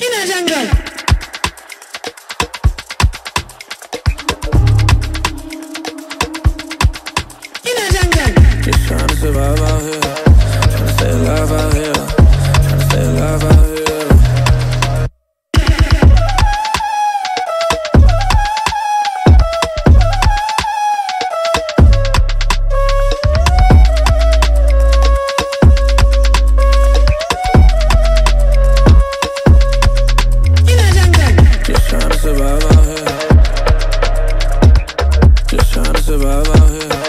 in the jungle. In the jungle. Just trying to survive out here. Trying to stay alive out here. how to survive out here.